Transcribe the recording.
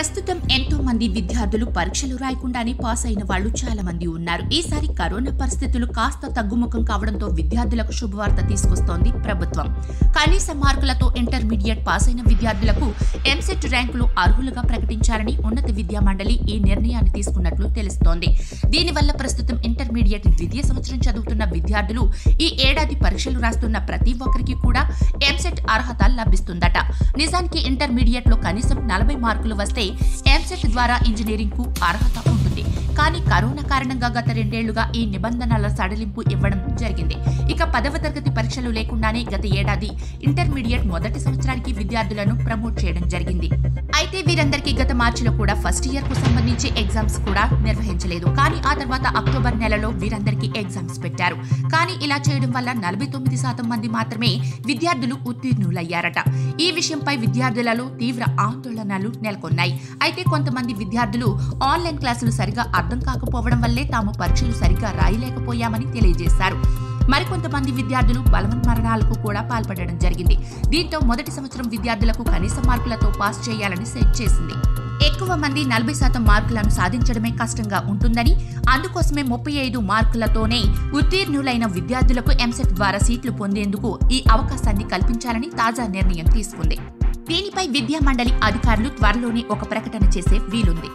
ప్రస్తుతం ఎంతో మంది విద్యార్థులు పరీక్షలు రాయకుండానే పాస్ అయిన వాళ్ళు చాలా మంది ఉన్నారు. ఈసారి కరోనా పరిస్థితులు కాస్త తగ్గుముఖం కావడంతో విద్యార్థులకు శుభవార్త తీసుకొస్తోంది ప్రభుత్వం. కనీస మార్కులతో ఇంటర్మీడియట్ పాస్ అయిన విద్యార్థులకు ఎంసెట్ ర్యాంకులు అర్హులుగా ప్రకటించాలని ఉన్నత విద్యా మండలి ఈ నిర్ణయాన్ని తీసుకున్నట్లు తెలుస్తోంది. దీనివల్ల ప్రస్తుతం ఇంటర్మీడియట్ ద్వితీయ సంవత్సరం చదువుతున్న విద్యార్థులు ఈ ఏడాది పరీక్షలు రాస్తున్న ప్రతి ఒక్కరికి కూడా ఎంసెట్ అర్హత లభిస్తుందట. నిజానికి ఇంటర్మీడియట్లో కనీసం నలభై మార్కులు వస్తే ఎంసెట్ ద్వారా ఇంజనీరింగ్కు అర్హత ఉంటుంది కానీ కరోనా కారణంగా గత రెండేళ్ళుగా ఈ నిబంధనల సడలింపు ఇవ్వడం జరిగింది. ఇక పదవ తరగతి పరీక్షలు లేకుండానే గత ఏడాది ఇంటర్మీడియట్ మొదటి సంవత్సరానికి విద్యార్థులను ప్రమోట్ చేయడం జరిగింది. అయితే వీరందరికీ గత మార్చిలో కూడా ఫస్ట్ ఇయర్కు సంబంధించి ఎగ్జామ్స్ కూడా నిర్వహించలేదు. కానీ ఆ తర్వాత అక్టోబర్ నెలలో వీరందరికీ ఎగ్జామ్స్ పెట్టారు. కానీ ఇలా చేయడం వల్ల నలభై తొమ్మిది శాతం మంది మాత్రమే విద్యార్థులు ఉత్తీర్ణులయ్యారట. ఈ విషయంపై విద్యార్థులలో తీవ్ర ఆందోళనలు నెలకొన్నాయి. అయితే కొంతమంది విద్యార్థులు ఆన్లైన్ క్లాసులు సరిగా అర్థం కాకపోవడం వల్లే తాము పరీక్షలు సరిగ్గా రాయలేకపోయామని తెలియజేశారు. మరికొంతమంది విద్యార్థులు బలవన్ మరణాలకు కూడా పాల్పడడం జరిగింది. దీంతో మొదటి సంవత్సరం విద్యార్థులకు కనీస మార్కులతో పాస్ చేయాలని సెట్ చేసింది. ఎక్కువ మంది నలభై శాతం మార్కులను సాధించడమే కష్టంగా ఉంటుందని అందుకోసమే ముప్పై ఐదు మార్కులతోనే ఉత్తీర్ణులైన విద్యార్థులకు ఎంసెట్ ద్వారా సీట్లు పొందేందుకు ఈ అవకాశాన్ని కల్పించాలని తాజా నిర్ణయం తీసుకుంది. దీనిపై విద్యా మండలి అధికారులు త్వరలోనే ఒక ప్రకటన చేసే వీలుంది.